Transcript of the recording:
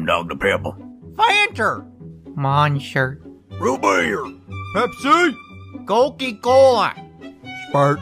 Mm, Dr. Pepper. Fanta. Monster. Root beer. Pepsi. Coca-Cola. Spurt.